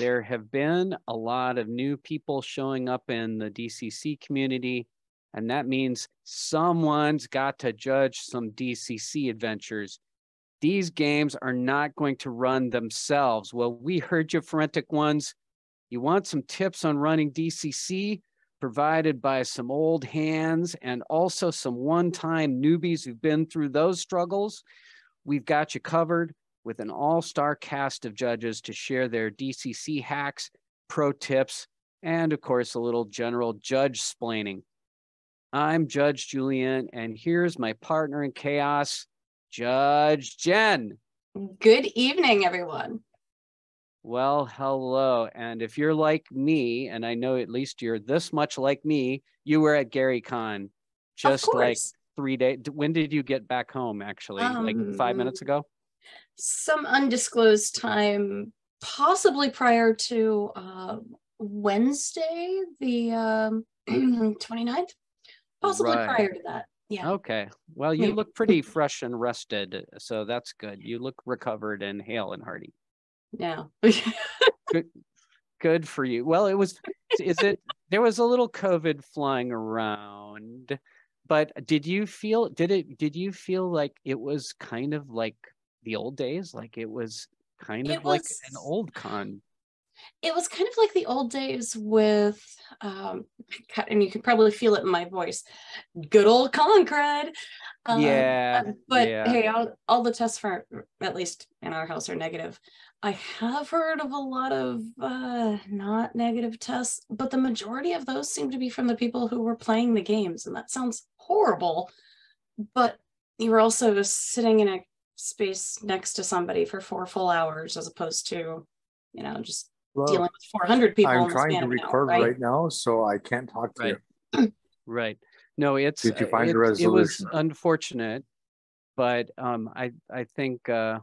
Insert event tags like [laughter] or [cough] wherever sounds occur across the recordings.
there have been a lot of new people showing up in the DCC community, and that means someone's got to judge some DCC adventures. These games are not going to run themselves. Well, we heard you, Forensic Ones. You want some tips on running DCC? provided by some old hands and also some one time newbies who've been through those struggles. We've got you covered with an all star cast of judges to share their DCC hacks, pro tips, and of course, a little general judge splaining. I'm Judge Julian, and here's my partner in chaos, Judge Jen. Good evening, everyone. Well, hello. And if you're like me, and I know at least you're this much like me, you were at Gary Con just like three days. When did you get back home, actually? Um, like five um, minutes ago? Some undisclosed time, possibly prior to uh, Wednesday, the um, [clears throat] 29th, possibly right. prior to that. Yeah. Okay. Well, you look pretty fresh and rested. So that's good. You look recovered and hale and hearty. Yeah. [laughs] good, good for you. Well, it was. Is it? There was a little COVID flying around, but did you feel? Did it? Did you feel like it was kind of like the old days? Like it was kind of was, like an old con. It was kind of like the old days with, um, and you can probably feel it in my voice. Good old con crud. Um, yeah. But yeah. hey, all, all the tests for at least in our house are negative. I have heard of a lot of uh, not negative tests, but the majority of those seem to be from the people who were playing the games. And that sounds horrible. But you were also sitting in a space next to somebody for four full hours as opposed to, you know, just well, dealing with 400 people. I'm trying to record hour, right? right? now, so I can't talk to right. you. [clears throat] right. No, it's did you find it, a resolution? It was unfortunate, but um, I I think uh,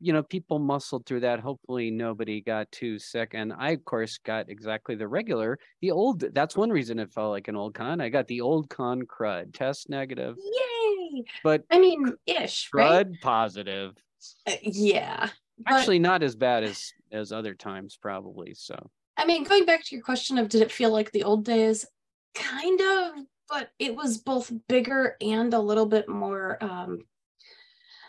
you know, people muscled through that. Hopefully, nobody got too sick. And I, of course, got exactly the regular, the old. That's one reason it felt like an old con. I got the old con crud, test negative. Yay! But I mean, ish, crud right? positive. Uh, yeah. Actually, not as bad as as other times, probably. So. I mean, going back to your question of did it feel like the old days? Kind of, but it was both bigger and a little bit more um,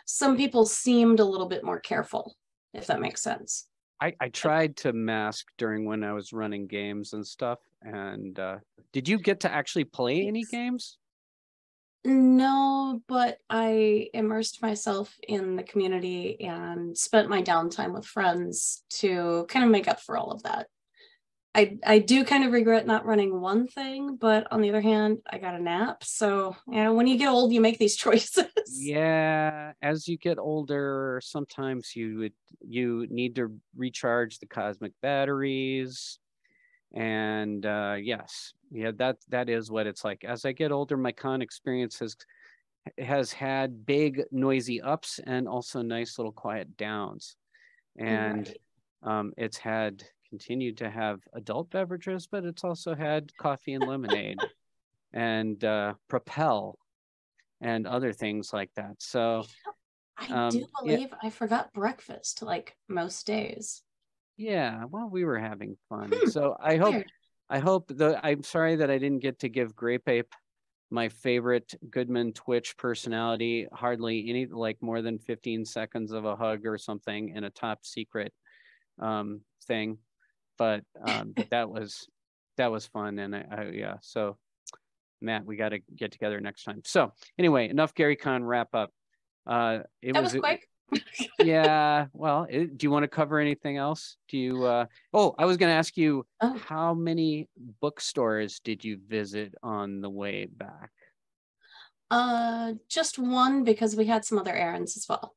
some people seemed a little bit more careful, if that makes sense. I, I tried to mask during when I was running games and stuff. And uh, did you get to actually play any games? No, but I immersed myself in the community and spent my downtime with friends to kind of make up for all of that. I I do kind of regret not running one thing, but on the other hand, I got a nap. So, you know, when you get old, you make these [laughs] choices. Yeah, as you get older, sometimes you would you need to recharge the cosmic batteries. And uh yes, yeah, that that is what it's like. As I get older, my con experience has has had big noisy ups and also nice little quiet downs. And right. um it's had continued to have adult beverages, but it's also had coffee and lemonade [laughs] and uh, Propel and other things like that. So I um, do believe yeah. I forgot breakfast like most days. Yeah, well, we were having fun. Hmm. So I hope. I hope the I'm sorry that I didn't get to give Grape Ape my favorite Goodman Twitch personality hardly any like more than 15 seconds of a hug or something in a top secret um, thing but um, [laughs] that was that was fun, and I, I yeah. So Matt, we got to get together next time. So anyway, enough Gary Con wrap up. Uh, it that was, was quick. Yeah. Well, it, do you want to cover anything else? Do you? Uh, oh, I was going to ask you, oh. how many bookstores did you visit on the way back? Uh, just one because we had some other errands as well.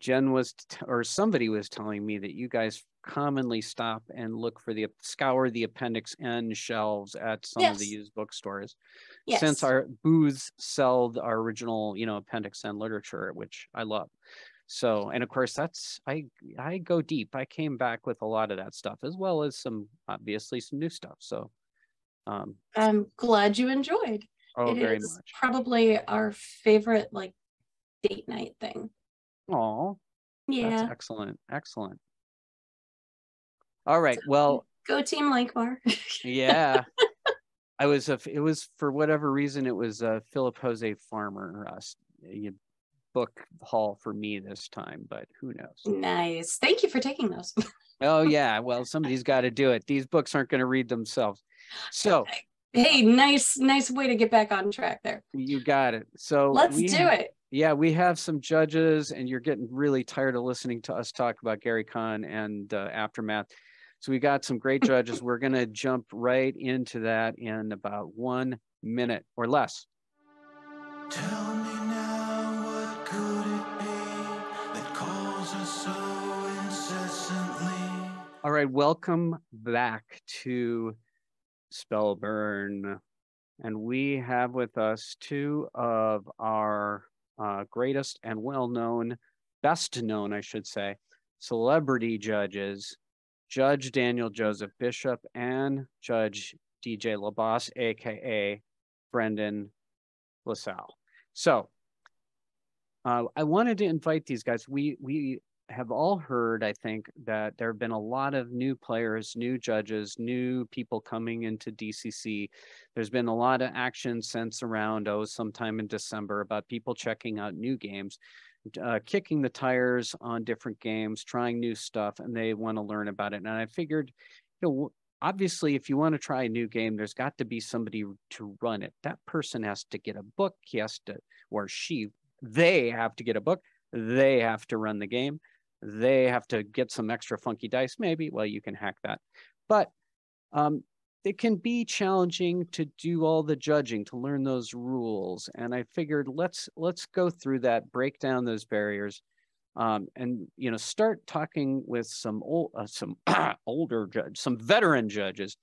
Jen was, t- or somebody was telling me that you guys commonly stop and look for the scour the appendix N shelves at some yes. of the used bookstores. Yes. Since our booths sell our original, you know, appendix N literature, which I love. So, and of course, that's I I go deep. I came back with a lot of that stuff as well as some obviously some new stuff. So, um, I'm glad you enjoyed. Oh, it very much. Probably our favorite like date night thing. Oh, yeah, that's excellent, excellent. All right. Well, go team Lankhmar. [laughs] yeah. I was a, it was for whatever reason it was a Philip Jose Farmer uh, book haul for me this time, but who knows? Nice. Thank you for taking those. [laughs] oh yeah, well somebody's got to do it. These books aren't going to read themselves. So hey, nice nice way to get back on track there. You got it. So let's do it. Yeah, we have some judges, and you're getting really tired of listening to us talk about Gary Con and uh, aftermath. So we got some great judges. [laughs] We're going to jump right into that in about one minute or less. Tell me now, what could it be that calls us so incessantly? All right, welcome back to Spellburn. And we have with us two of our uh, greatest and well known, best known, I should say, celebrity judges Judge Daniel Joseph Bishop and Judge DJ LaBosse, aka Brendan LaSalle. So uh, I wanted to invite these guys. We we have all heard, I think, that there have been a lot of new players, new judges, new people coming into DCC. There's been a lot of action since around oh sometime in December about people checking out new games uh, kicking the tires on different games, trying new stuff, and they want to learn about it. And I figured, you know, obviously, if you want to try a new game, there's got to be somebody to run it. That person has to get a book. He has to, or she, they have to get a book. They have to run the game. They have to get some extra funky dice, maybe. Well, you can hack that. But um, it can be challenging to do all the judging to learn those rules and i figured let's let's go through that break down those barriers um, and you know start talking with some old uh, some [clears throat] older judge some veteran judges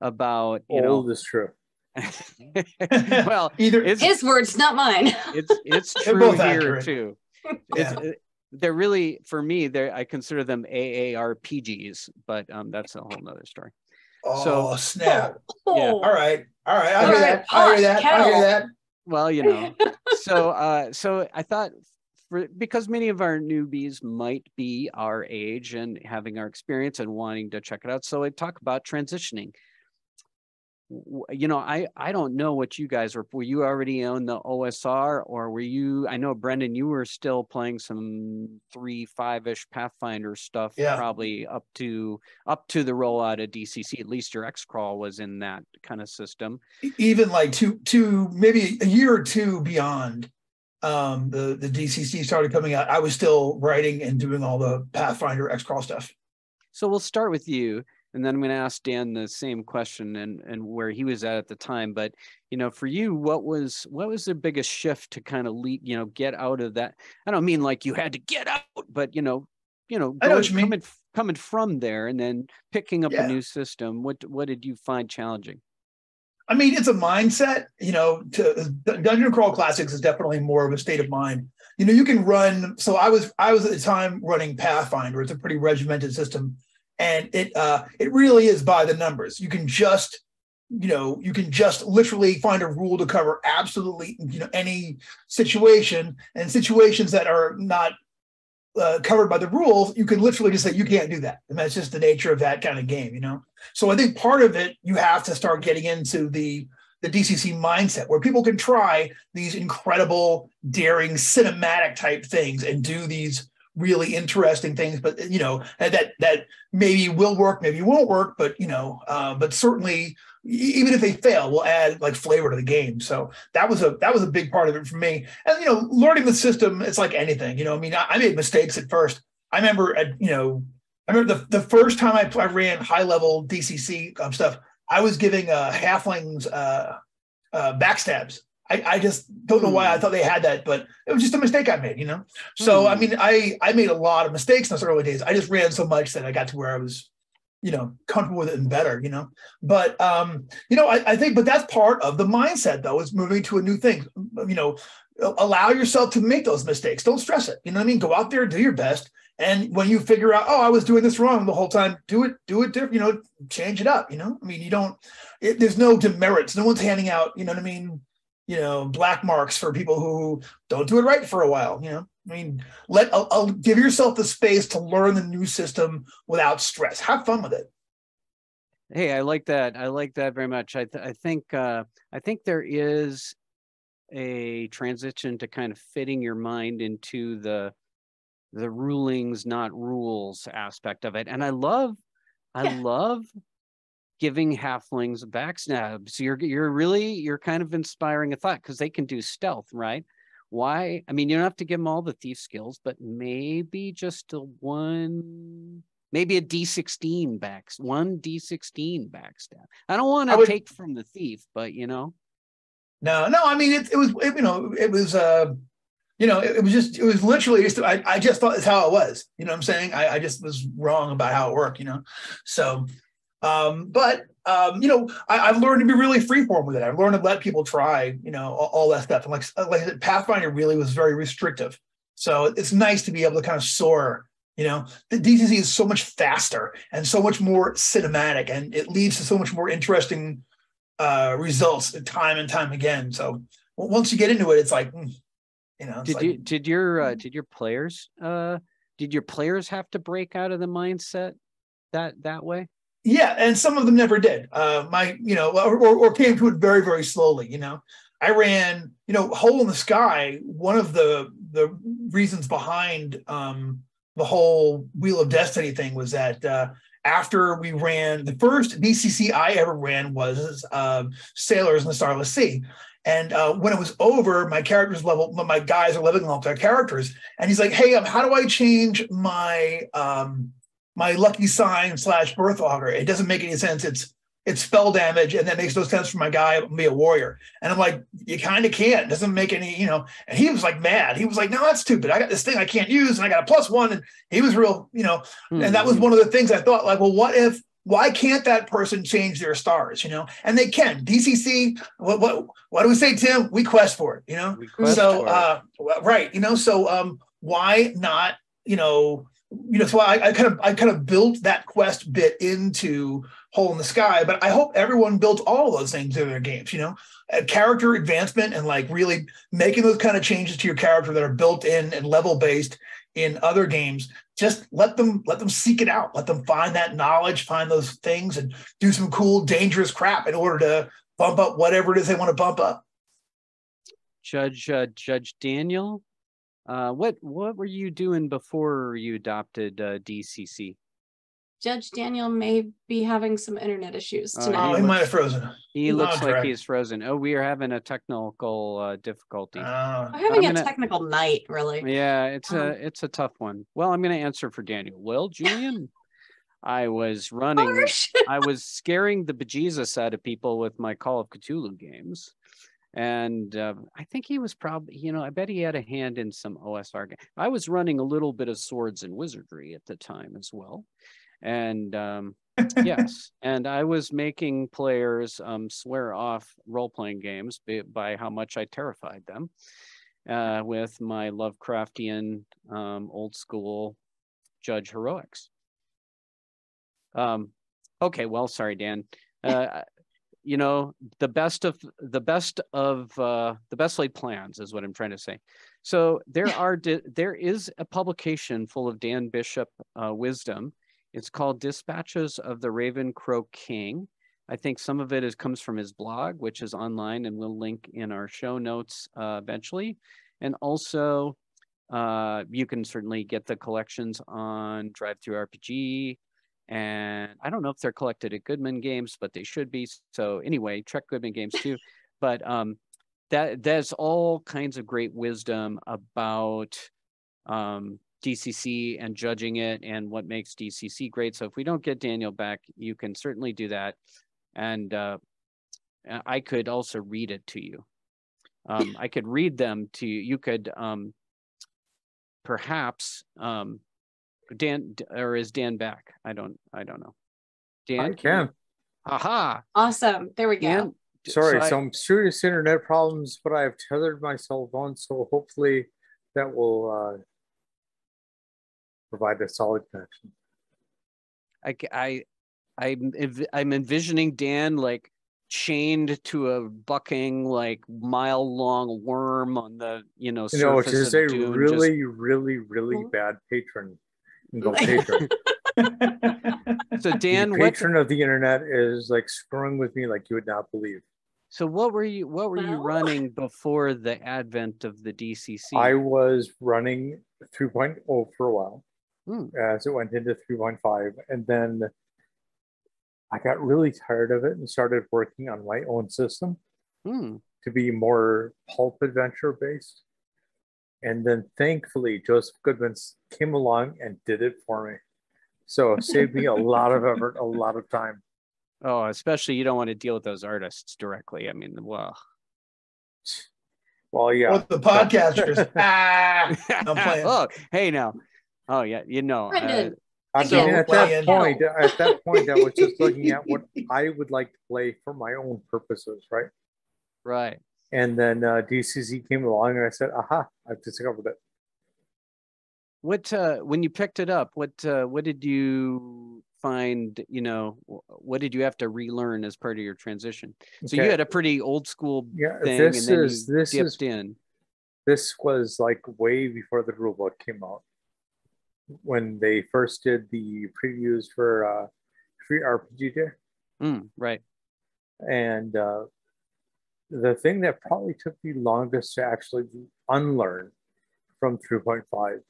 about you old know, is true [laughs] well [laughs] either his words not mine [laughs] it's it's true here accurate. too yeah. It, they're really for me they i consider them aarpgs but um, that's a whole nother story Oh so, snap! Oh, [laughs] yeah. All right, all right. I hear that. I hear that. I hear that. Well, you know. [laughs] so, uh, so I thought for because many of our newbies might be our age and having our experience and wanting to check it out. So I talk about transitioning you know, I I don't know what you guys were. Were you already on the OSR, or were you? I know Brendan, you were still playing some three five ish Pathfinder stuff, yeah. probably up to up to the rollout of DCC. At least your Xcrawl was in that kind of system. Even like two two maybe a year or two beyond um the the DCC started coming out, I was still writing and doing all the Pathfinder Xcrawl stuff. So we'll start with you and then I'm going to ask Dan the same question and and where he was at at the time. But you know, for you, what was what was the biggest shift to kind of lead, you know, get out of that? I don't mean like you had to get out, but you know, you know, going, you coming coming from there and then picking up yeah. a new system. What what did you find challenging? I mean, it's a mindset. You know, to Dungeon Crawl Classics is definitely more of a state of mind. You know, you can run. So I was I was at the time running Pathfinder. It's a pretty regimented system and it uh, it really is by the numbers. You can just you know you can just literally find a rule to cover absolutely you know any situation. And situations that are not uh, covered by the rules you can literally just say you can't do that. And that's just the nature of that kind of game you know? So i think part of it you have to start getting into the the dcc mindset where people can try these incredible daring cinematic type things and do these really interesting things, but you know that that maybe will work, maybe won't work, but you know, uh, but certainly even if they fail, will add like flavor to the game. So that was a that was a big part of it for me. And you know, learning the system, it's like anything. You know, I mean, I, I made mistakes at first. I remember at you know, I remember the the first time I, I ran high level DCC um, stuff, I was giving uh, halflings uh, uh, backstabs I, I just don't know why I hmm. thought they had that, but it was just a mistake I made, you know. So I hmm. mean, I I made a lot of mistakes in those early days. I just ran so much that I got to where I was, you know, comfortable with it and better, you know. But um, you know, I, I think, but that's part of the mindset though, is moving to a new thing. You know, allow yourself to make those mistakes. Don't stress it. You know what I mean? Go out there, do your best. And when you figure out, oh, I was doing this wrong the whole time, do it, do it different, you know, change it up. You know, I mean, you don't, it, there's no demerits. No one's handing out, you know what I mean? You know black marks for people who don't do it right for a while you know I mean, let I'll, I'll give yourself the space to learn the new system without stress. Have fun with it. Hey, I like that. I like that very much. I th- I think uh, I think there is a transition to kind of fitting your mind into the the rulings, not rules aspect of it. And I love, I Yeah. love giving halflings backstabs. You're you're really you're kind of inspiring a thought because they can do stealth, right? Why? I mean, you don't have to give them all the thief skills, but maybe just a one, maybe a D16 backs, one D16 backstab. I don't want to take from the thief, but you know, No, no, I mean it. It was it, you know it was uh you know it, it was just it was literally just I, I just thought it's how it was. You know what I'm saying? I, I just was wrong about how it worked. You know, so um but um you know I, I've learned to be really freeform with it. I've learned to let people try you know all, all that stuff. And like like I said, Pathfinder really was very restrictive. So it's nice to be able to kind of soar. You know, the DCC is so much faster and so much more cinematic, and it leads to so much more interesting uh, results time and time again. So once you get into it, it's like, mm, you know, did like, you did your uh, did your players uh did your players have to break out of the mindset that that way? Yeah, and some of them never did. Uh, my, you know, or, or came to it very, very slowly. You know, I ran, you know, hole in the sky. One of the the reasons behind um, the whole Wheel of Destiny thing was that uh, after we ran the first DCC I ever ran was um, Sailors in the Starless Sea. And uh, when it was over, my characters level, my guys are leveling up their characters, and he's like, "Hey, um, how do I change my um, my lucky sign slash birth augur. It doesn't make any sense. It's it's spell damage, and that makes no sense for my guy to be a warrior. And I'm like, you kind of can't. It doesn't make any, you know. And he was like mad. He was like, no, that's stupid. I got this thing I can't use, and I got a plus one. And he was real, you know. And that was one of the things I thought, like, well, what if? Why can't that person change their stars? You know, and they can. DCC. What what what do we say, Tim? We quest for it. You know We quest so uh right you know so um why not you know you know so I, I kind of i kind of built that quest bit into hole in the sky but i hope everyone built all those things in their games you know? Uh, character advancement and like really making those kind of changes to your character that are built in and level based in other games. Just let them let them seek it out. Let them find that knowledge find those things and do some cool dangerous crap in order to bump up whatever it is they want to bump up. Judge uh, Judge Daniel, uh, what what were you doing before you adopted uh, DCC? Judge Daniel may be having some internet issues Oh, tonight. oh he looks- might have frozen He Oh, looks like correct. he's frozen. Oh, we are having a technical uh, difficulty. Uh, We're having I'm a gonna- technical night, really. Yeah, it's a Um, it's a tough one. Well, I'm going to answer for Daniel. Well, [laughs] Julian, I was running. [laughs] I was scaring the bejesus out of people with my Call of Cthulhu games. And uh, I think he was probably, you know, I bet he had a hand in some OSR game. I was running a little bit of swords and wizardry at the time as well. And um, [laughs] yes, and I was making players um, swear off role playing games by, by how much I terrified them uh, with my Lovecraftian um, old school judge heroics. Um, okay, well, sorry, Dan. [laughs] Uh, you know, the best of the best of uh, the best laid plans is what I'm trying to say. So there [laughs] are there is a publication full of Dan Bishop uh, wisdom. It's called Dispatches of the Raven Crowking. I think some of it is comes from his blog, which is online, and we'll link in our show notes uh, eventually. And also, uh, you can certainly get the collections on DriveThruRPG. And I don't know if they're collected at Goodman Games, but they should be. So anyway, check Goodman Games too. But um, that there's all kinds of great wisdom about um, DCC and judging it and what makes DCC great. So if we don't get Daniel back, you can certainly do that. And uh, I could also read it to you. Um, I could read them to you. You could um, perhaps um, Dan or is Dan back? I don't I don't know. Dan I can. Aha. Awesome. There we go. Dan. Sorry, so I- some serious internet problems, but I've tethered myself on, so hopefully that will uh, provide a solid connection. I, c- I, I'm, I'm envisioning Dan like chained to a bucking like mile long worm on the you know You know, which surface is of a Dune, just- really, really, really bad patron. You can Go patron. [laughs] so the Dan, what patron of the internet is like screwing with me like you would not believe. so what were you what were you running before the advent of the DCC? I was running 3.0 for a while Hmm. as it went into 3.5. And then I got really tired of it and started working on my own system Hmm. to be more pulp adventure based. And then thankfully, Joseph Goodman came along and did it for me. So it saved me a [laughs] lot of effort, a lot of time. Oh, especially you don't want to deal with those artists directly. I mean, well, Well, yeah. Or the podcasters. [laughs] ah, I'm playing. oh, hey now. Oh yeah, you know. Uh, Brendan, I Again, mean, at that point, at that point, I was just looking at what [laughs] I would like to play for my own purposes, right? right. And then uh, DCC came along, and I said, "Aha! I've discovered it." What uh when you picked it up, what uh what did you find, you know, what did you have to relearn as part of your transition? So you had a pretty old school yeah. thing This and then is you this dipped is in. this was like way before the rulebook came out. When they first did the previews for uh, Free RPG Day, Mm, right. and uh, the thing that probably took me longest to actually unlearn from 3.5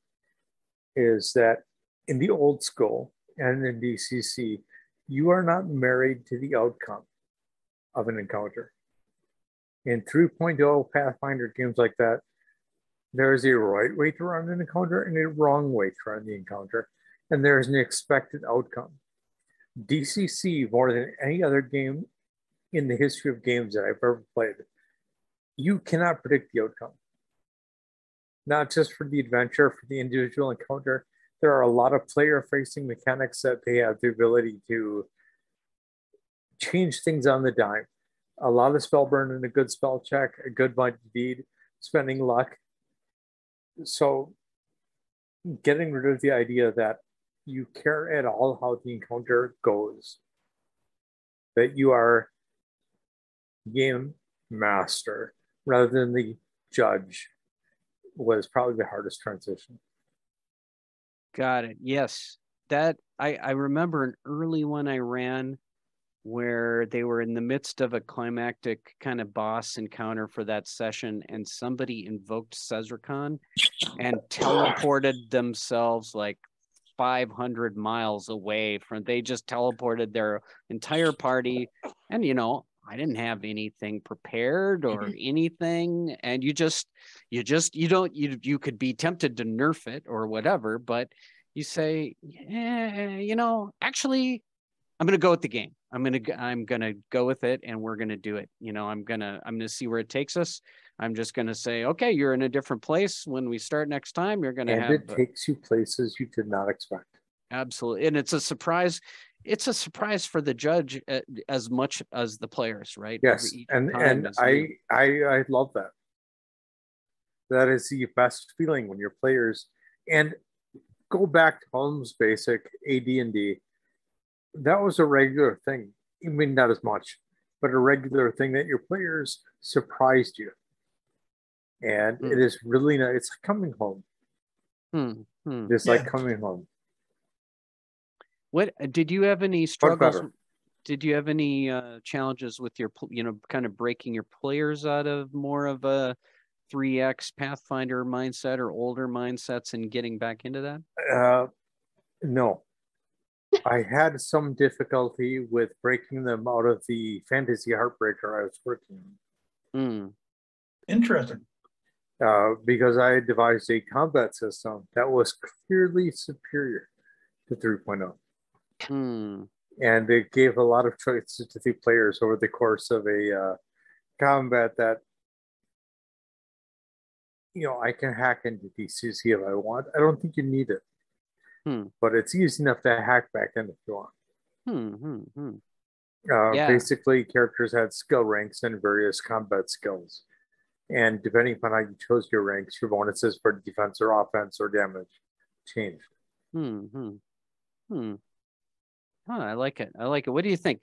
is that in the old school and in DCC, you are not married to the outcome of an encounter. In 3.0 Pathfinder games like that, there is a right way to run an encounter and a wrong way to run the encounter, and there is an expected outcome. DCC, more than any other game in the history of games that I've ever played, you cannot predict the outcome. Not just for the adventure, for the individual encounter. There are a lot of player facing mechanics that they have the ability to change things on the dime. A lot of spell burn and a good spell check, a good mighty deed, spending luck. So, getting rid of the idea that you care at all how the encounter goes, that you are game master rather than the judge was probably the hardest transition. Got it. Yes. That I, I remember an early one I ran where they were in the midst of a climactic kind of boss encounter for that session and somebody invoked Sezrekan and teleported themselves like 500 miles away from they just teleported their entire party and you know I didn't have anything prepared or mm-hmm. anything and you just you just you don't you you could be tempted to nerf it or whatever but you say yeah you know actually i'm going to go with the game. I'm going to i'm going to go with it and we're going to do it. You know i'm going to i'm going to see where it takes us. I'm just going to say okay you're in a different place. When we start next time you're going to And have it takes you places you did not expect. Absolutely and it's a surprise it's a surprise for the judge uh, as much as the players right Yes, and and I, new. I I love that. That is the best feeling when your players and go back to Holmes Basic AD and D. That was a regular thing. I mean, not as much, but a regular thing that your players surprised you. And Hmm. it is really nice. It's like coming home. Hmm, hmm. It's like Yeah. coming home. What uh, did you have any struggles? Did you have any uh, challenges with your, you know, kind of breaking your players out of more of a 3x Pathfinder mindset or older mindsets and getting back into that? Uh, no. I had some difficulty with breaking them out of the fantasy heartbreaker I was working on. Hmm. Interesting. uh, because I devised a combat system that was clearly superior to 3.0. Hmm. And it gave a lot of choices to the players over the course of a uh, combat that, you know, I can hack into DCC if I want. I don't think you need it. Hmm. But it's easy enough to hack back in if you want. Hmm. Hmm. Hmm. Uh, Yeah. Basically, characters had skill ranks and various combat skills. And depending upon how you chose your ranks, your bonuses for defense or offense or damage changed. Hmm. Hmm. Hmm. Huh, I like it. I like it. What do you think?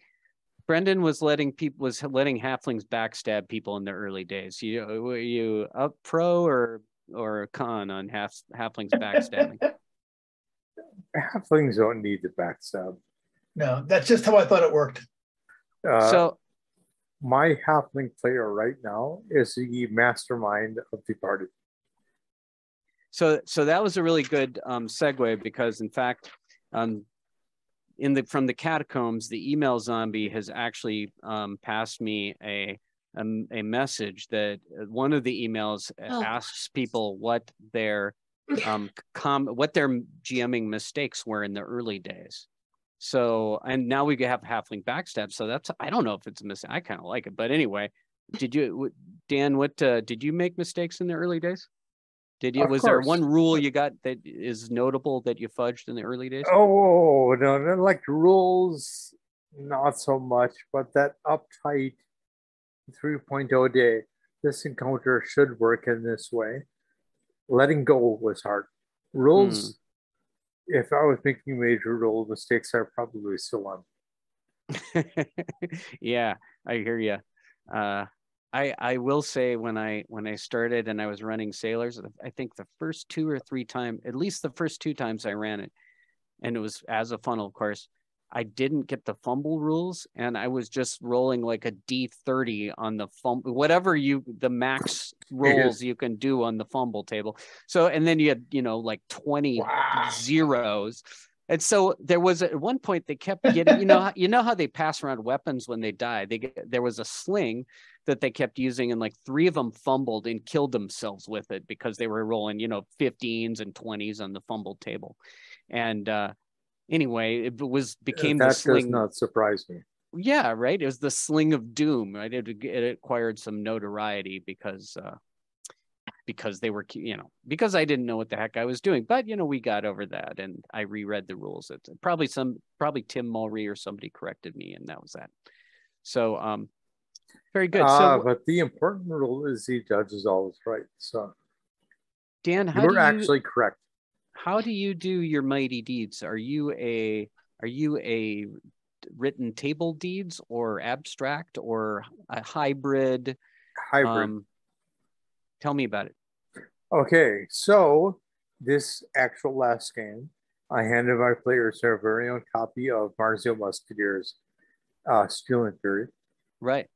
Brendan was letting people was letting halflings backstab people in the early days. You were you up pro or or con on half halflings backstabbing? [laughs] Halflings don't need the backstab. No, that's just how I thought it worked. Uh, so my halfling player right now is the mastermind of the party. so so that was a really good um, segue because in fact um, in the from the catacombs the email zombie has actually um, passed me a, a a message that uh, one of the emails Oh. asks people what their um [laughs] com what their gming mistakes were in the early days so and now we have halfling backstab so that's i don't know if it's a mistake i kind of like it but anyway did you dan what uh, did you make mistakes in the early days did you Of was there one rule you got that is notable that you fudged in the early days Oh no, no, like rules, not so much, but that uptight 3.0 day. This encounter should work in this way. Letting go was hard. Rules. If I was making major rule mistakes, I probably still am. [laughs] yeah, I hear you. Uh, I I will say when I when I started and I was running sailors, I think the first two or three time, at least the first two times I ran it, and it was as a funnel, of course. I didn't get the fumble rules, and I was just rolling like a D thirty on the fumble, whatever you the max [laughs] rolls you can do on the fumble table. So, and then you had you know like twenty Wow. zeros. And so there was at one point they kept getting, you know, [laughs] you know how they pass around weapons when they die. They get there was a sling that they kept using, and like three of them fumbled and killed themselves with it because they were rolling, you know, 15s and 20s on the fumbled table. And uh anyway, it was became the that does sling. not surprise me. Yeah, right. It was the sling of doom. Right. It, it acquired some notoriety because uh because they were, you know, because I didn't know what the heck I was doing. But you know, we got over that, and I reread the rules. It's probably some, probably Tim Mulry or somebody corrected me, and that was that. So, um, very good. Ah, so, but the important rule is the judge is always right. So Dan, how you do were you actually correct. how do you do your mighty deeds? Are you a are you a written table deeds or abstract or a hybrid? Hybrid. Um, tell me about it. Okay, so this actual last game, I handed my players their very own copy of Marzio Musketeers, uh, Steel and Fury, Right.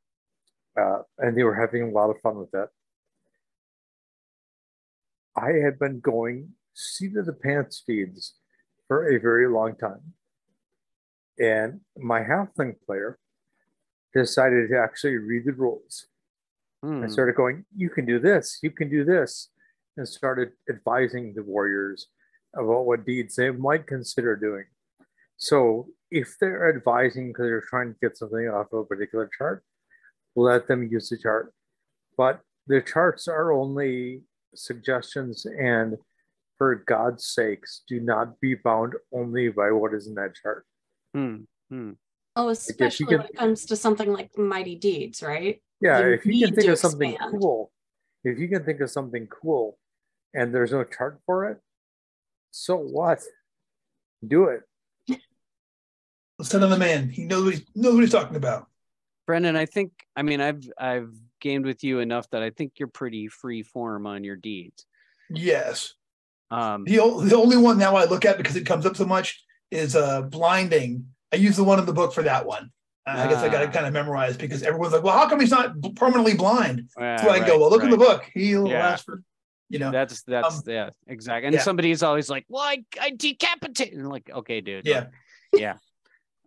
Uh, and they were having a lot of fun with that. I had been going seat of the pants feeds for a very long time, and my halfling player decided to actually read the rules. Hmm. I started going, you can do this, you can do this, and started advising the warriors about what deeds they might consider doing. So if they're advising because they're trying to get something off of a particular chart, let them use the chart. But the charts are only suggestions, and for God's sakes, do not be bound only by what is in that chart. Hmm. Hmm. Oh, you especially could- when it comes to something like Mighty Deeds, right? Yeah, You if you can think to of something cool, if you can think of something cool and there's no chart for it, so what? Do it. Listen to the man. He knows what, he knows what he's talking about. Brendan, I think I mean I've I've gamed with you enough that I think you're pretty free form on your deeds. Yes. Um, The, the only one now I look at because it comes up so much is uh, blinding. I use the one in the book for that one. Uh, I guess I got to Ah. kind of memorize because everyone's like, well, how come he's not permanently blind? yeah, So I go, well, look in the book. He'll Yeah. last for, you know. That's that's Um, yeah, exactly. And yeah. somebody's always like, "Well, I, I decapitate." And like, okay, dude. Yeah. like, yeah.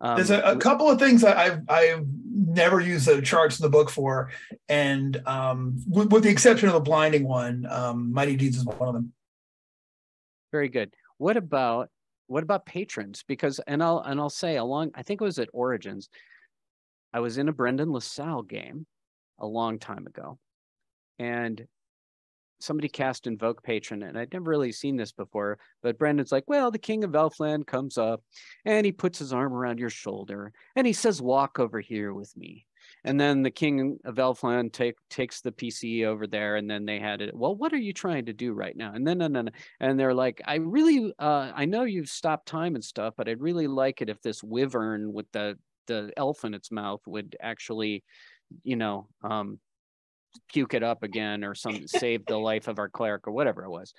Um, There's a, a couple of things that I've I've never used the charts in the book for, and um, with, with the exception of the blinding one, um, Mighty Deeds is one of them. very good. What about what about patrons? Because and I'll and I'll say along. I think it was at Origins. I was in a Brendan LaSalle game a long time ago, and somebody cast invoke patron and i'd never really seen this before but brendan's like well the king of elfland comes up and he puts his arm around your shoulder and he says walk over here with me and then the king of elfland take, takes the pce over there and then they had it well what are you trying to do right now and then no, no. and they're like i really uh, i know you've stopped time and stuff but i'd really like it if this wyvern with the the elf in its mouth would actually, you know, um, puke it up again or some [laughs] save the life of our cleric or whatever it was.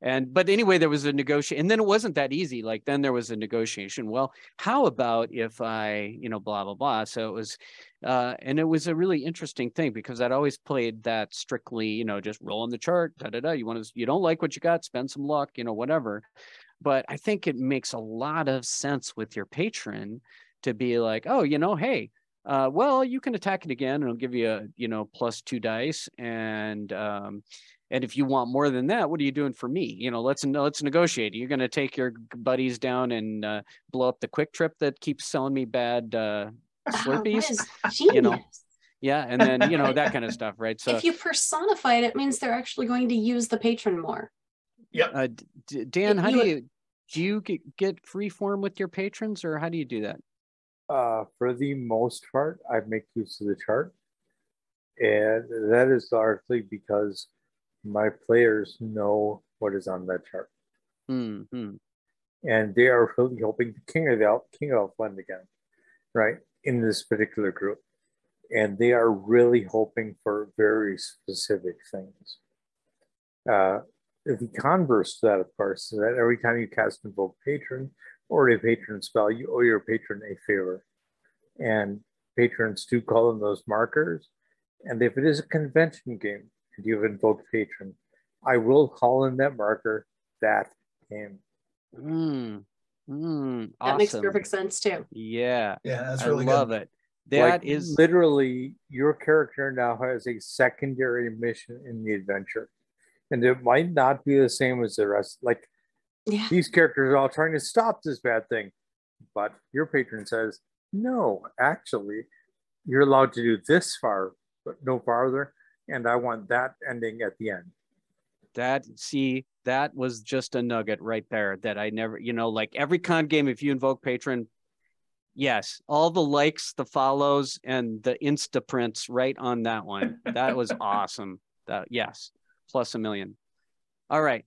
And but anyway there was a negotiation and then it wasn't that easy. Like then there was a negotiation. Well how about if i you know blah blah blah. So it was uh and it was a really interesting thing because i'd always played that strictly you know just roll on the chart da da da you want to you don't like what you got spend some luck you know whatever. But i think it makes a lot of sense with your patron to be like oh you know hey uh, well, you can attack it again, and it'll give you a you know plus two dice, and um, and if you want more than that, what are you doing for me? You know, let's let's negotiate. You're going to take your buddies down and uh, blow up the QuikTrip that keeps selling me bad uh, Slurpees. you know, yeah, and then you know that [laughs] kind of stuff, right? So if you personify it, it means they're actually going to use the patron more. Yeah. Uh, D- Dan, how do you do you get, get free form with your patrons, or how do you do that? Uh, for the most part, I make use of the chart. And that is largely because my players know what is on that chart. Mm-hmm. And they are really hoping the King of the King of Elfland again, right? In this particular group. And they are really hoping for very specific things. Uh, the converse to that, of course, is that every time you cast Invoke Patron, or a patron spell, you owe your patron a favor. And patrons do call them those markers. And if it is a convention game and you've invoked patron, I will call in that marker that game. Mm, mm, that makes perfect sense too. Yeah. Yeah, that's really I love good. it. That like, is literally your character now has a secondary mission in the adventure. And it might not be the same as the rest. Like yeah. These characters are all trying to stop this bad thing. But your patron says, no, actually, you're allowed to do this far, but no farther. And I want that ending at the end. That, see, that was just a nugget right there that I never, you know, like every con game, if you invoke patron, yes, all the likes, the follows, and the insta prints right on that one. That was [laughs] awesome. That, yes, plus a million. All right.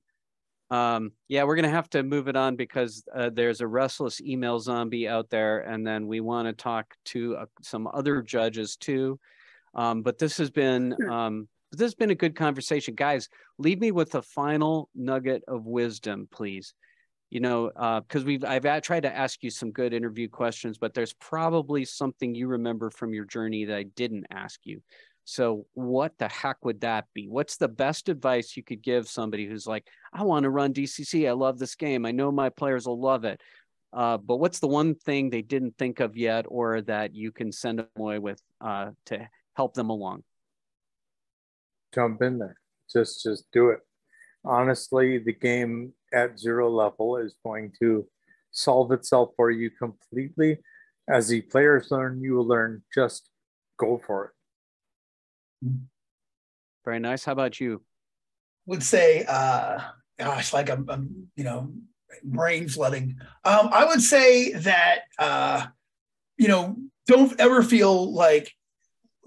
Um, yeah, we're gonna have to move it on because uh, there's a restless email zombie out there, and then we want to talk to uh, some other judges too. Um, but this has been um, this has been a good conversation, guys. Leave me with a final nugget of wisdom, please. You know, because uh, we've I've tried to ask you some good interview questions, but there's probably something you remember from your journey that I didn't ask you. So, what the heck would that be? What's the best advice you could give somebody who's like, I want to run DCC. I love this game. I know my players will love it. Uh, but what's the one thing they didn't think of yet, or that you can send them away with uh, to help them along? Jump in there. Just, just do it. Honestly, the game at zero level is going to solve itself for you completely. As the players learn, you will learn. Just go for it very nice. How about you? Would say, uh, gosh, like I'm, I'm you know, brain flooding. Um, I would say that, uh, you know, don't ever feel like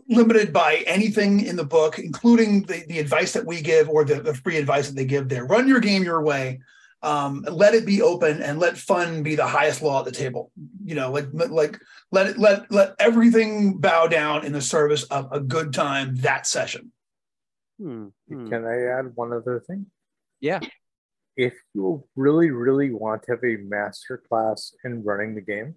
limited by anything in the book, including the, the advice that we give or the, the free advice that they give there. Run your game your way. Um, let it be open and let fun be the highest law at the table. You know, like like let it let let everything bow down in the service of a good time that session. Hmm, hmm. Can I add one other thing? Yeah. If you really, really want to have a master class in running the game,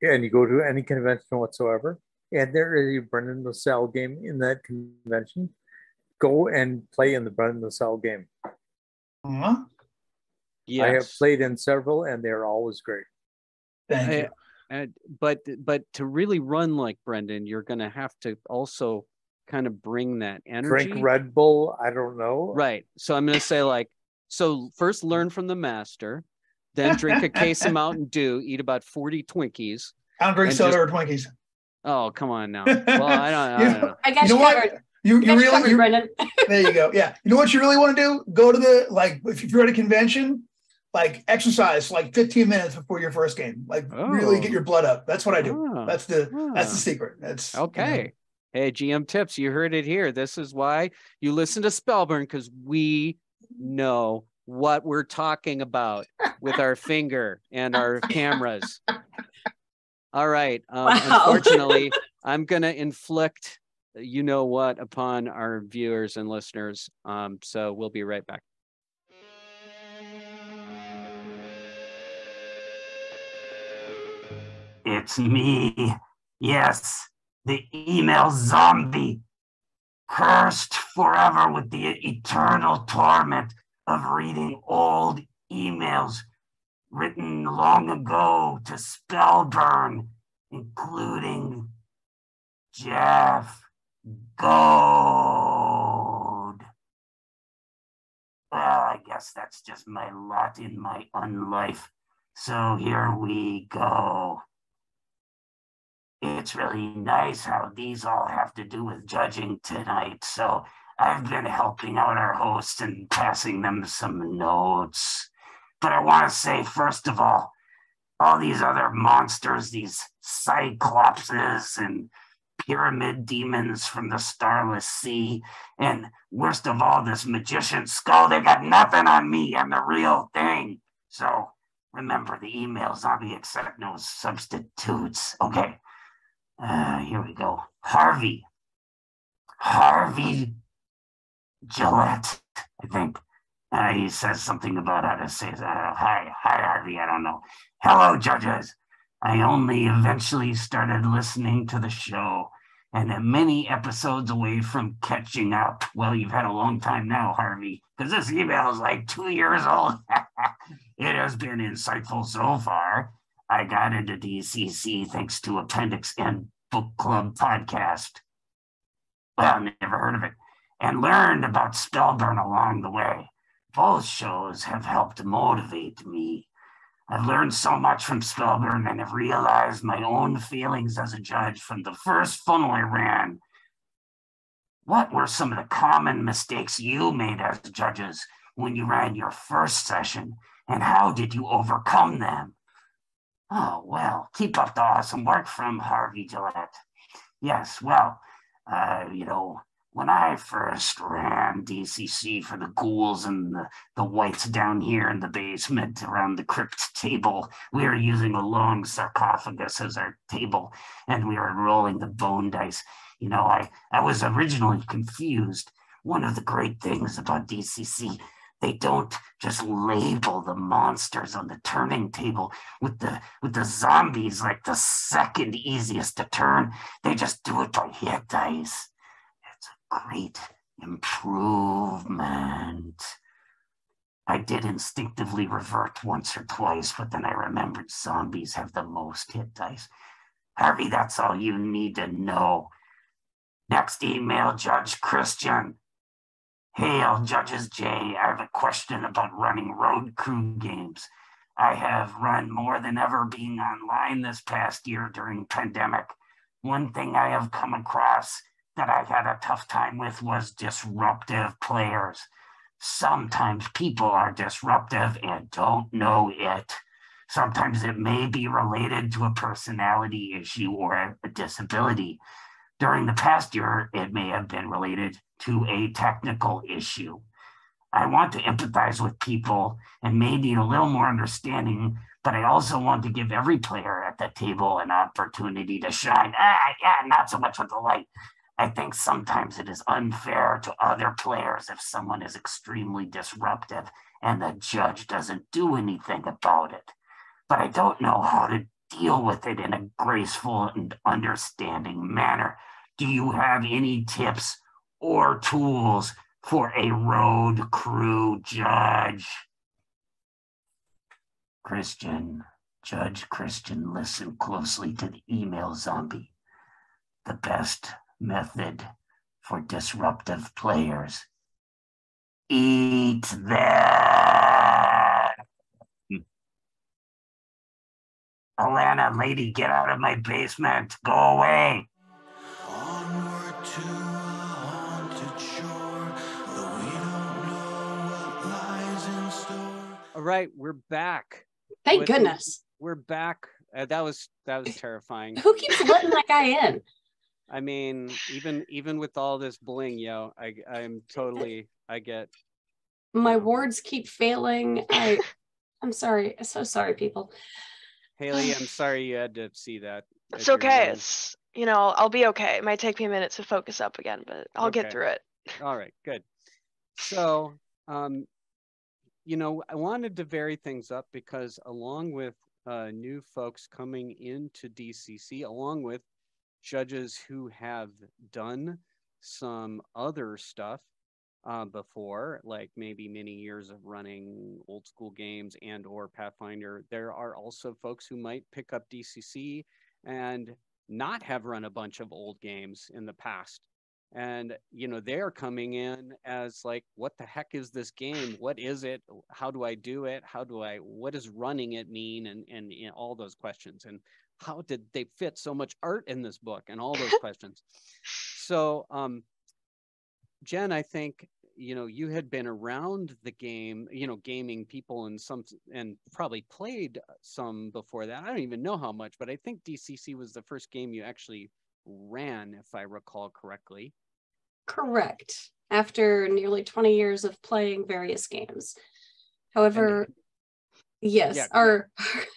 and you go to any convention whatsoever, and there is a Brendan LaSalle game in that convention, go and play in the Brendan LaSalle game. Uh-huh. Yes. I have played in several, and they're always great. Thank I, you. And, but but to really run like Brendan, you're going to have to also kind of bring that energy. Drink Red Bull. I don't know. Right. So I'm going to say like, so first learn from the master, then drink a [laughs] case of Mountain Dew, eat about 40 Twinkies. I don't drink soda just, or Twinkies. Oh, come on now. [laughs] Well, I don't, I don't know. I got you, know what? You, you really, covered, you, Brendan. [laughs] there you go. Yeah. You know what you really want to do? Go to the, like, if you're at a convention, like exercise like 15 minutes before your first game like oh. really get your blood up that's what i do ah. that's the ah. that's the secret that's okay you know. hey gm tips you heard it here this is why you listen to spellburn because we know what we're talking about with our [laughs] finger and our [laughs] cameras All right. Um, Wow. Unfortunately, I'm going to inflict you know what upon our viewers and listeners. Um, so we'll be right back. It's me. Yes, the email zombie. Cursed forever with the eternal torment of reading old emails written long ago to Spellburn, including Jeff Gold. Well, I guess that's just my lot in my unlife. So here we go. It's really nice how these all have to do with judging tonight. So I've been helping out our hosts and passing them some notes. But I want to say, first of all, all these other monsters, these cyclopses and pyramid demons from the starless sea, and worst of all, this magician skull, they got nothing on me. I'm the real thing. So remember the email zombie accept no substitutes. Okay. Uh, here we go. Harvey. Harvey Gillette, I think. Uh, he says something about how to say. Uh, hi, hi, Harvey. I don't know. Hello, judges. I only eventually started listening to the show and am many episodes away from catching up. Well, you've had a long time now, Harvey, because this email is like two years old. [laughs] it has been insightful so far. I got into DCC thanks to Appendix N Book Club podcast. Well, I never heard of it. And learned about Spellburn along the way. Both shows have helped motivate me. I've learned so much from Spellburn and have realized my own feelings as a judge from the first funnel I ran. What were some of the common mistakes you made as judges when you ran your first session, and how did you overcome them? Oh, well, keep up the awesome work from Harvey Gillette. Yes, well, uh, you know, when I first ran DCC for the ghouls and the, the wights down here in the basement around the crypt table, we were using a long sarcophagus as our table and we were rolling the bone dice. You know, I, I was originally confused. One of the great things about DCC, they don't just label the monsters on the turning table with the with the zombies like the second easiest to turn. They just do it by hit dice great improvement. I did instinctively revert once or twice, but then I remembered zombies have the most hit dice. Harvey, that's all you need to know. Next email, Judge Christian. Hail, Judges J. I have a question about running road crew games. I have run more than ever being online this past year during pandemic. One thing I have come across that I've had a tough time with was disruptive players. Sometimes people are disruptive and don't know it. Sometimes it may be related to a personality issue or a disability. During the past year, it may have been related to a technical issue. I want to empathize with people and may need a little more understanding, but I also want to give every player at the table an opportunity to shine. Ah, yeah, not so much with the light, I think sometimes it is unfair to other players if someone is extremely disruptive and the judge doesn't do anything about it. But I don't know how to deal with it in a graceful and understanding manner. Do you have any tips or tools for a road crew judge? Christian, Judge Christian, listen closely to the email zombie. The best method for disruptive players. Eat that. Alana, lady, get out of my basement. Go away. Onward to a haunted shore, though we don't know what lies in store. All right, we're back. Thank With- goodness. We're back. Uh, that was that was terrifying. Who keeps letting that guy in? I mean, even [sighs] even with all this bling, yo, I I'm totally I get My wards keep failing. I I'm sorry. So sorry, people. Haley, [sighs] I'm sorry you had to see that. It's okay. It's you know, I'll be okay. It might take me a minute to focus up again, but I'll Okay. get through it. All right, good. [laughs] So, um, you know, I wanted to vary things up because along with uh, new folks coming into DCC, along with judges who have done some other stuff uh, before, like maybe many years of running old school games and or Pathfinder, there are also folks who might pick up DCC and not have run a bunch of old games in the past. And you know they're coming in as like what the heck is this game? What is it? How do i do it? How do i what does running it mean? And and know, all those questions. And how did they fit so much art in this book and all those [laughs] questions so um jen i think you know you had been around the game you know gaming people and some and probably played some before that i don't even know how much but i think dcc was the first game you actually ran if i recall correctly Correct. After nearly 20 years of playing various games. However, yes, Yeah, our,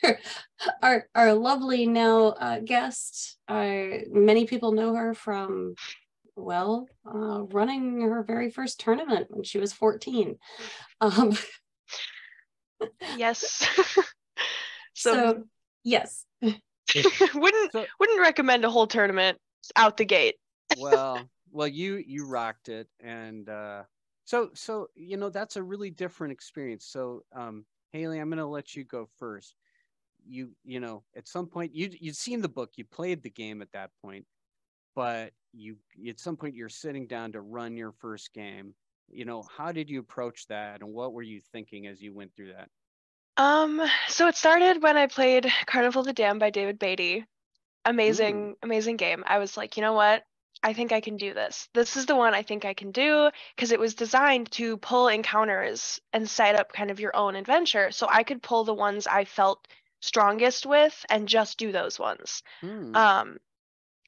[laughs] our our lovely now uh, guest, uh, many people know her from well, uh, running her very first tournament when she was 14. Um, Yes. [laughs] so, so, yes, [laughs] wouldn't So- wouldn't recommend a whole tournament out the gate. well well you you rocked it and uh so so you know that's a really different experience so um haley i'm going to let you go first you you know at some point you you'd seen the book you played the game at that point but you at some point you're sitting down to run your first game you know how did you approach that and what were you thinking as you went through that Um, so it started when I played Carnival of the Damned by David Beatty. Amazing, amazing game. I was like, you know what? I think I can do this. This is the one I think I can do because it was designed to pull encounters and set up kind of your own adventure. So I could pull the ones I felt strongest with and just do those ones. Hmm. Um,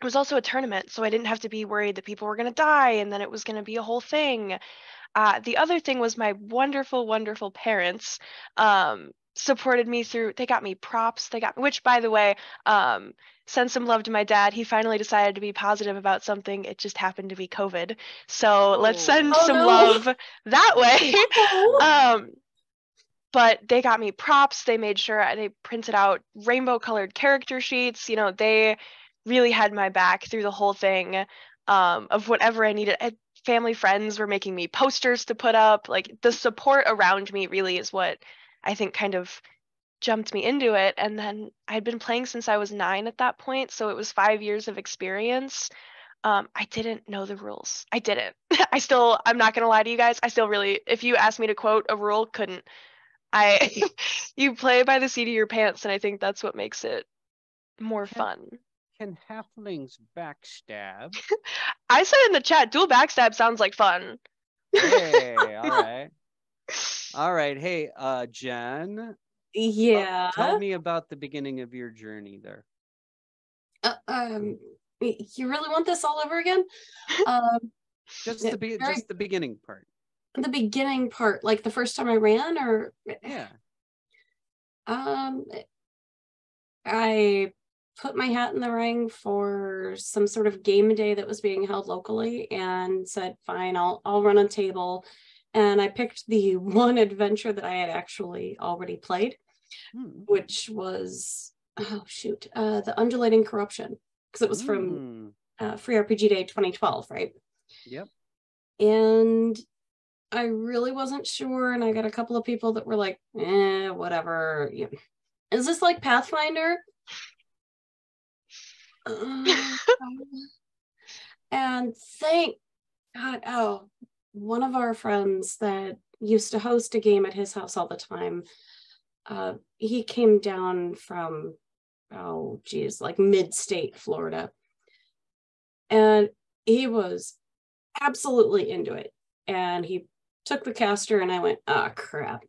it was also a tournament, so I didn't have to be worried that people were going to die and then it was going to be a whole thing. Uh, the other thing was my wonderful, wonderful parents um, supported me through. They got me props. They got, which by the way, um, send some love to my dad. He finally decided to be positive about something. It just happened to be COVID. So let's send Oh, some no. love that way. [laughs] Oh. [laughs] um but they got me props they made sure they printed out rainbow colored character sheets you know they really had my back through the whole thing um, of whatever i needed I, family friends were making me posters to put up like the support around me really is what i think kind of jumped me into it and then i'd been playing since i was nine at that point so it was five years of experience um, I didn't know the rules. I didn't. [laughs] I still, I'm not gonna lie to you guys. I still really, if you asked me to quote a rule, couldn't. I, [laughs] [laughs] you play by the seat of your pants, and I think that's what makes it more Yeah. fun. can halflings backstab I said in the chat, dual backstab sounds like fun. hey all right all right hey uh jen yeah. Tell me about the beginning of your journey there. Uh, um, you really want this all over again? [laughs] Um, Just the be- very- just the beginning part. the beginning part, like the first time I ran, or Yeah. [sighs] um, I put my hat in the ring for some sort of game day that was being held locally, and said, "Fine, I'll I'll run a table." And I picked the [laughs] one adventure that I had actually already played, Hmm. which was oh shoot, uh, the undulating corruption, because it was from Mm. uh, Free RPG Day 2012, right? Yep. And I really wasn't sure, and I got a couple of people that were like, "Eh, whatever." Yeah. Is this like Pathfinder? [laughs] Uh, and thank God, oh, one of our friends that used to host a game at his house all the time, uh, he came down from, oh, geez, like mid state Florida. And he was absolutely into it. And he took the caster, and I went, oh, crap.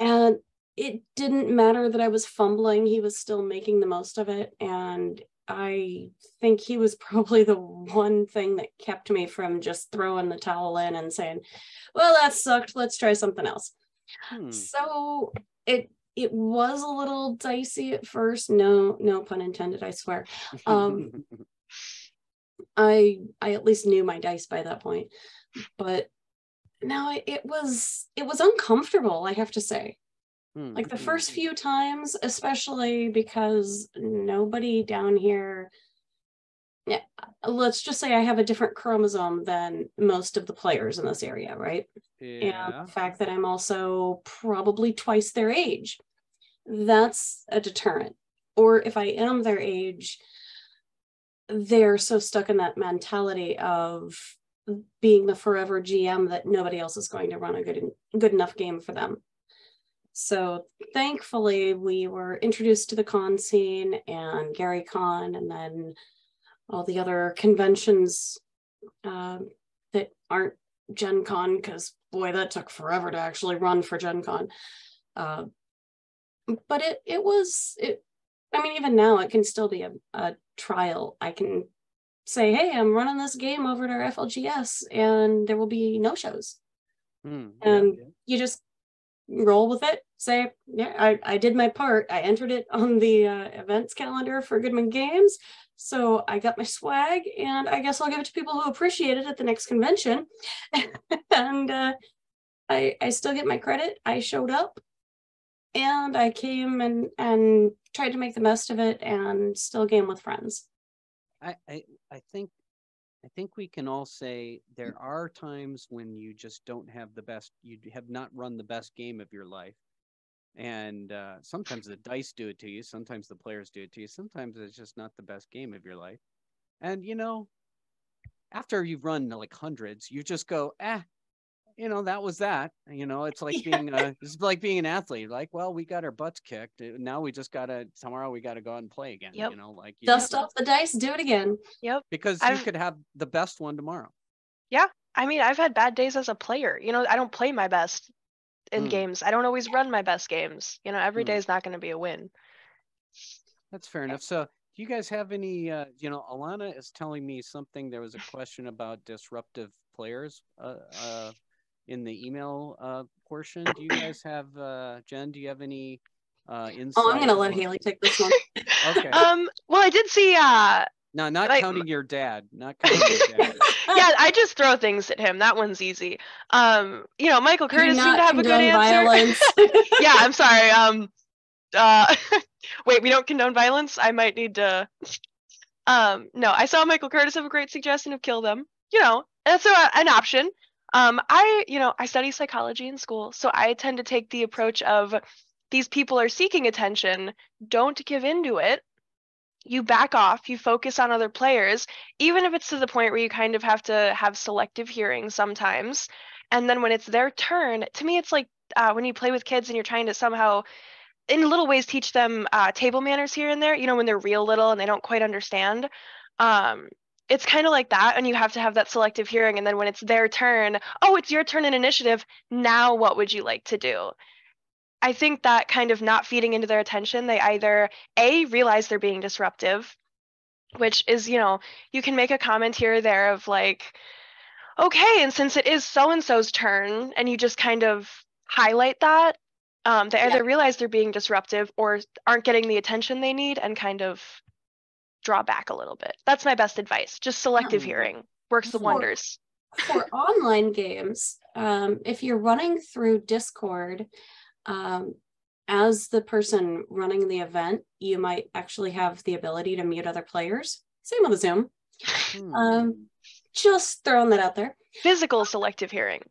And it didn't matter that I was fumbling, he was still making the most of it. And I think he was [laughs] probably the one thing that kept me from just throwing the towel in and saying, well, that sucked. Let's try something else. Hmm. So it it was a little dicey at first. No, no pun intended, I swear. Um, [laughs] I I at least knew my dice by that point. But now it, it was it was uncomfortable, I have to say. Hmm, Like the hmm. first few times, especially because nobody down here yeah, let's just say I have a different chromosome than most of the players in this area, right? and Yeah. the fact that I'm also probably twice their age. That's a deterrent. Or if I am their age, they're so stuck in that mentality of being the forever GM that nobody else is going to run a good good enough game for them. So thankfully, we were introduced to the con scene and Gary Con, and then all the other conventions um, that aren't Gen Con, because boy, that took forever to actually run for Gen Con. Uh, but it it was it. I mean, even now it can still be a, a trial. I can say, hey, I'm running this game over to our FLGS, and there will be no shows. Hmm, And yeah. you just roll with it. Say, yeah, I, I did my part. I entered it on the uh, events calendar for Goodman Games. So I got my swag, and I guess I'll give it to people who appreciate it at the next convention. [laughs] and uh, I I still get my credit. I showed up, and I came and and tried to make the best of it, and still game with friends. I, I I think I think we can all say there are times when you just don't have the best you have not run the best game of your life. And uh, sometimes the dice do it to you, sometimes the players do it to you, sometimes it's just not the best game of your life. And you know, after you've run like hundreds, you just go, ah, you know, that was that. You know, it's like Yeah. being a, it's like being an athlete. Like, well, we got our butts kicked. Now we just gotta tomorrow we gotta go out and play again. Yep. You know, like you Dust off the dice, do it again. Yep. because you I've- could have the best one tomorrow. Yeah i mean, I've had bad days as a player. You know, I don't play my best in Hmm. games. I don't always run my best games. You know, every Hmm. day is not going to be a win. That's fair enough. So, do you guys have any? Uh, you know, Alana is telling me something. There was a question about disruptive players uh, uh, in the email uh, portion. Do you guys have, uh, Jen? Do you have any uh, insight? Oh, I'm gonna let Haley take this one. Okay. Um, well, I did see uh No, not like- counting your dad. Not [laughs] counting your dad. [laughs] yeah, I just throw things at him. That one's easy. Um, you know, Michael Do Curtis seemed to have a good answer. violence. [laughs] yeah, I'm sorry. Um, uh, wait, we don't condone violence. I might need to. Um, no, I saw Michael Curtis have a great suggestion of kill them. You know, that's a, an option. Um, I, you know, I study psychology in school, so I tend to take the approach of these people are seeking attention. Don't give into it. You back off. You focus on other players, even if it's to the point where you kind of have to have selective hearing sometimes. And then when it's their turn, to me, it's like uh, when you play with kids and you're trying to somehow in little ways teach them uh, table manners here and there you know when they're real little and they don't quite understand um, it's kind of like that and you have to have that selective hearing and then when it's their turn oh it's your turn in initiative now what would you like to do i think that kind of not feeding into their attention they either a realize they're being disruptive which is you know you can make a comment here or there of like okay and since it is so and so's turn and you just kind of highlight that um, they Yeah. either realize they're being disruptive or aren't getting the attention they need and kind of draw back a little bit that's my best advice just selective hearing works the For- wonders for [laughs] online games, um, if you're running through Discord, um, as the person running the event, you might actually have the ability to mute other players. Same with Zoom. Hmm. Um, just throwing that out there. physical selective hearing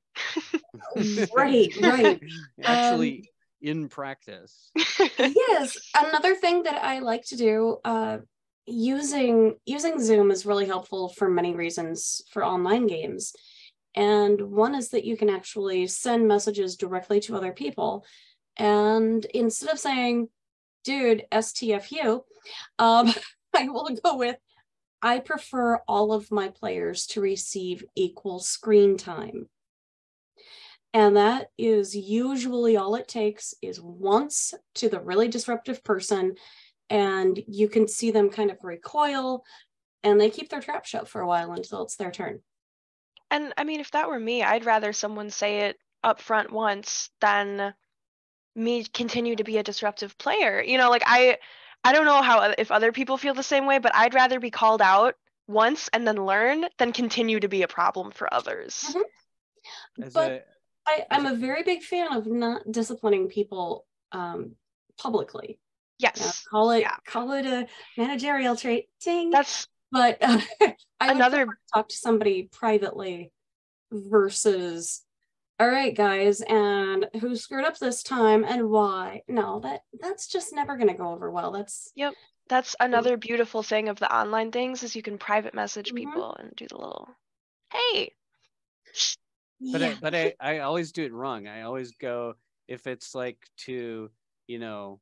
[laughs] Right, right. [laughs] Actually, in practice. yes another thing that i like to do uh using using zoom is really helpful for many reasons for online games. And one is that you can actually send messages directly to other people. And instead of saying dude stfu um [laughs] i will go with i prefer all of my players to receive equal screen time. And that is usually all it takes is once to the really disruptive person, and you can see them kind of recoil and they keep their trap shut for a while until it's their turn. and i mean if that were me i'd rather someone say it up front once than me continue to be a disruptive player. You know, like I I don't know how if other people feel the same way, but I'd rather be called out once and then learn than continue to be a problem for others. Mhm. As But- a- I, I'm a very big fan of not disciplining people um, publicly. Now, Yes. call it yeah. call it a managerial trait, ding. That's but uh, [laughs] I another prefer to talk to somebody privately versus all right guys and who screwed up this time and why no that that's just never going to go over well that's yep that's another beautiful thing of the online things is you can private message Mhm. people and do the little hey but yeah I, but I, I always do it wrong. I always go if it's like to you know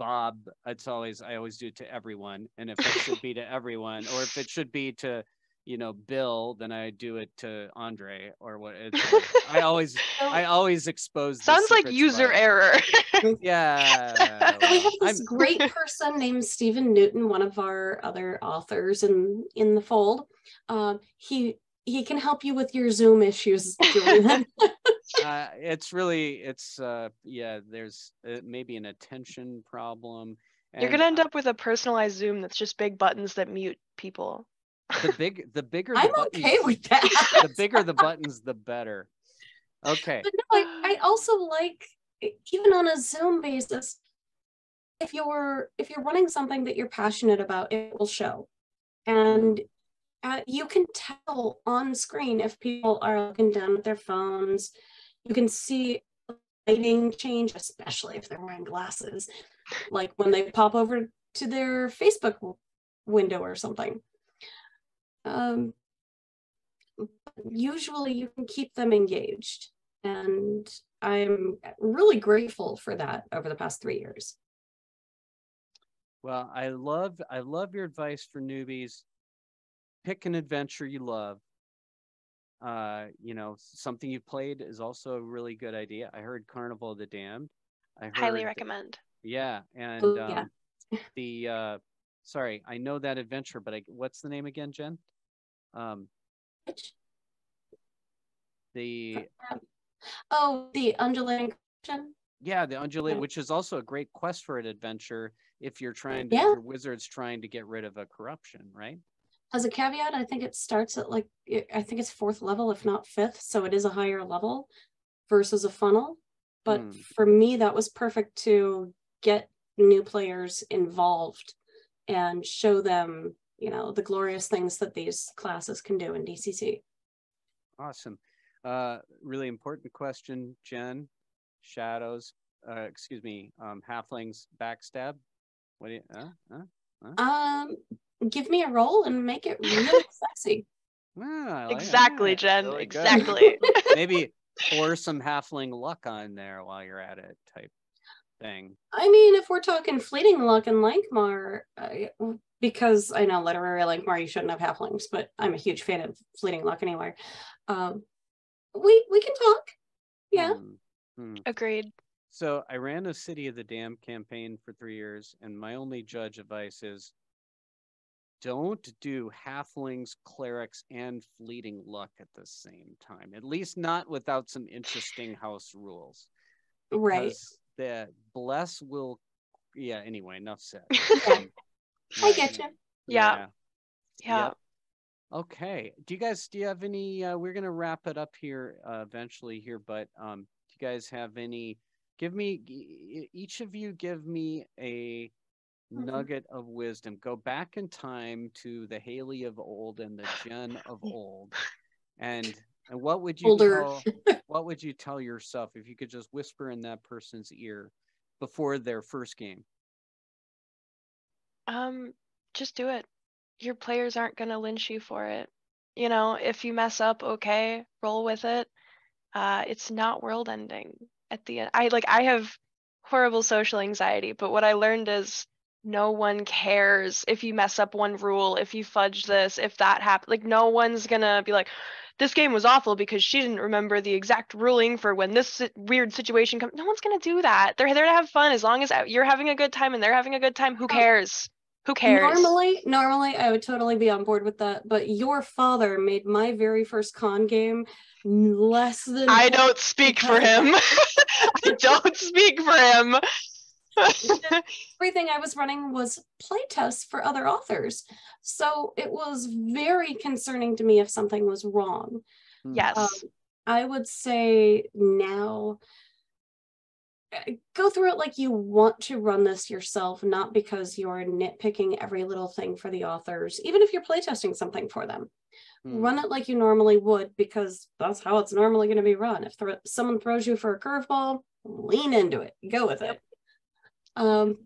Bob. It's always I always do it to everyone, and if it should be to [laughs] everyone, or if it should be to you know Bill, then I do it to Andre or what. It's like, I always [laughs] I always expose. sounds like user error. [laughs] Yeah, we have this I'm- great person named Stephen Newton, one of our other authors in in the fold. Um, he he can help you with your Zoom issues. Uh, it's really it's uh yeah. There's uh, maybe an attention problem. You're gonna end up with a personalized Zoom that's just big buttons that mute people. the [laughs] big the bigger the I'm buttons, okay with that. the bigger the buttons, the better. Okay. But no, I, I also like even on a Zoom basis, if you're if you're running something that you're passionate about, it will show, and uh, you can tell on screen if people are looking down at their phones. You can see lighting change, especially if they're wearing glasses, like when they pop over to their Facebook window or something. Um, usually you can keep them engaged and i'm really grateful for that over the past three years Well, I love I love your advice for newbies. Pick an adventure you love. Uh, you know, something you've played is also a really good idea. I heard Carnival of the Damned. I heard Highly recommend. Yeah, and Ooh, yeah. um, the uh, sorry, I know that adventure, but I, what's the name again, Jen? Um, Which- the oh the undulating question yeah, the undulate, which is also a great quest for an adventure if you're trying to, Yeah. your wizard's trying to get rid of a corruption, right? As a caveat i think it starts at like i think it's fourth level if not fifth so it is a higher level versus a funnel but Hmm. for me that was perfect to get new players involved and show them you know the glorious things that these classes can do in dcc Awesome. Uh, really important question, Jen. Shadows, uh, excuse me, um, halflings backstab. What do you, uh, uh? um give me a roll and make it [laughs] really sexy Ah, like- Exactly, ah, Jen. really exactly. [laughs] Maybe [laughs] pour some halfling luck on there while you're at it, type thing. I mean, if we're talking fleeting luck and Lankhmar, uh, because I know literary Lankhmar, you shouldn't have halflings, but I'm a huge fan of fleeting luck anyway. Um, we we can talk. Yeah. Hmm, hmm. Agreed. So I ran a City of the Dam campaign for three years, and my only judge advice is don't do halflings, clerics, and fleeting luck at the same time. At least not without some interesting house rules. Right. because The bless will, yeah. Anyway, enough said. [laughs] Um, I yeah, get you. Yeah. Yeah. Yep. Okay. Do you guys do you have any uh we're gonna wrap it up here uh, eventually here, but um do you guys have any give me each of you give me a. nugget of wisdom. Go back in time to the Haley of old and the Jen of [laughs] old. And and what would you Older. tell [laughs] what would you tell yourself if you could just whisper in that person's ear before their first game? Um, just do it. Your players aren't gonna lynch you for it. You know, if you mess up, okay, roll with it. Uh, it's not world ending at the end. I like I have horrible social anxiety, but what I learned is no one cares if you mess up one rule, if you fudge this, if that happened. Like no one's gonna be like, this game was awful because she didn't remember the exact ruling for when this weird situation comes. No one's gonna do that. They're there to have fun. As long as uh, you're having a good time and they're having a good time, who cares? Who cares? Normally, normally I would totally be on board with that, but your father made my very first con game less than [laughs] [laughs] I don't speak for him. I don't speak for him. [laughs] everything I was running was playtests for other authors. So it was very concerning to me if something was wrong. Hmm. yes. Um, I would say now uh, go through it like you want to run this yourself, not because you're nitpicking every little thing for the authors, even if you're playtesting something for them. Hmm. Run it like you normally would because that's how it's normally going to be run. If thro- someone throws you for a curveball, lean into it, go with it. Um,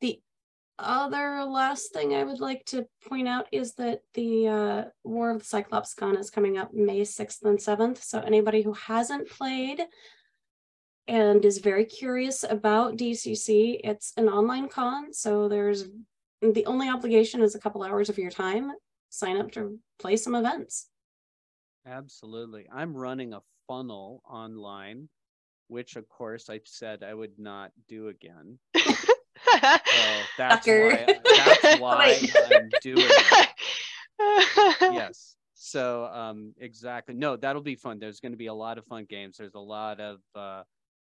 the other last thing I would like to point out is that the uh, War of the Cyclops Con is coming up May 6th and 7th. So anybody who hasn't played and is very curious about DCC, it's an online con. So there's the only obligation is a couple hours of your time. Sign up to play some events. Absolutely. I'm running a funnel online, which of course I said I would not do again. [laughs] So that's Sucker. why that's [laughs] why I'm doing it. [laughs] Yes. So um exactly. No, that'll be fun. There's going to be a lot of fun games. There's a lot of uh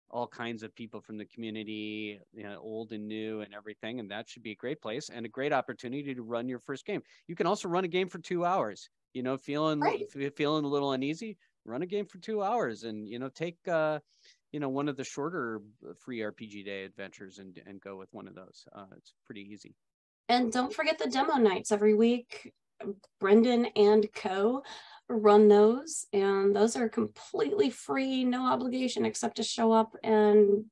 all kinds of people from the community, you know, old and new and everything. And that should be a great place and a great opportunity to run your first game. You can also run a game for two hours, you know, feeling Right. fe- feeling a little uneasy, run a game for two hours and, you know, take, uh, you know, one of the shorter uh, free RPG day adventures and, and go with one of those. Uh, it's pretty easy. And don't forget the demo nights every week. Brendan and Co run those, and those are completely free, no obligation except to show up and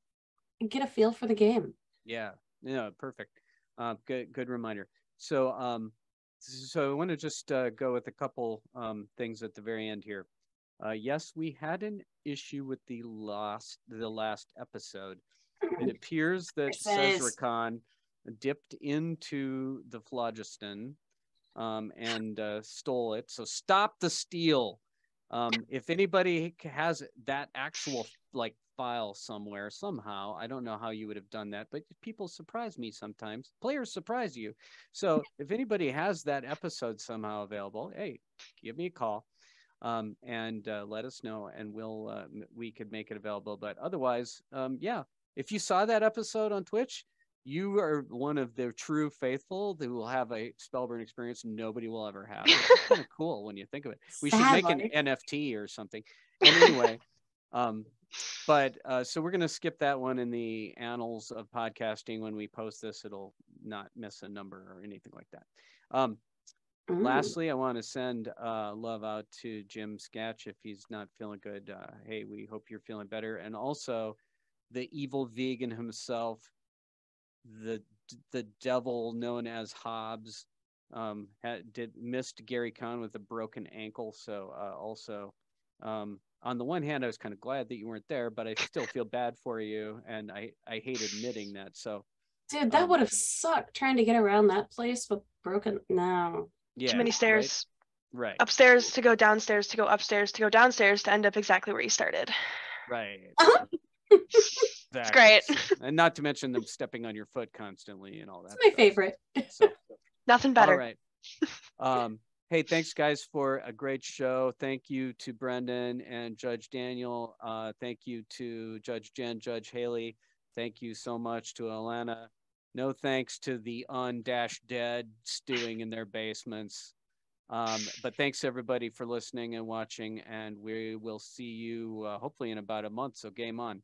get a feel for the game. Yeah, yeah, perfect. Uh, good, good reminder. So, um, so I want to just uh, go with a couple um, things at the very end here. Uh, yes, we had an issue with the last, the last episode. It [laughs] appears that Versus- dipped into the phlogiston um, and uh, stole it. So stop the steal. Um, if anybody has that actual like file somewhere somehow, I don't know how you would have done that, but people surprise me sometimes. Players surprise you. So if anybody has that episode somehow available, hey, give me a call um, and uh, let us know, and we'll uh, we could make it available. But otherwise, um, yeah, if you saw that episode on Twitch, you are one of the true faithful who will have a Spellburn experience nobody will ever have. It's [laughs] kind of cool when you think of it. We should make an NFT or something. And anyway, [laughs] um, but uh, so we're going to skip that one in the annals of podcasting. When we post this, it'll not miss a number or anything like that. Um, Lastly, I want to send uh, love out to Jim Skach if he's not feeling good. Uh, hey, we hope you're feeling better. And also, the evil vegan himself, the the devil known as Hobbs, um, had, did missed Gary Con with a broken ankle. So uh, also, um, on the one hand, I was kind of glad that you weren't there, but I still feel bad for you, and I I hate admitting that. So Dude, that um, would have sucked trying to get around that place with broken. No. Yeah, Too many stairs. Right, Upstairs to go downstairs to go upstairs to go downstairs to end up exactly where you started. right. [laughs] Uh-huh. It's great. and not to mention them stepping on your foot constantly and all that. That's my stuff. favorite. So, [laughs] Nothing better. All right. Um, hey, thanks guys for a great show. Thank you to Brendan and Judge Daniel. Uh, thank you to Judge Jen, Judge Haley. Thank you so much to Alana. No thanks to the undash dead stewing in their basements. Um, but thanks everybody for listening and watching, and we will see you uh, hopefully in about a month. So game on.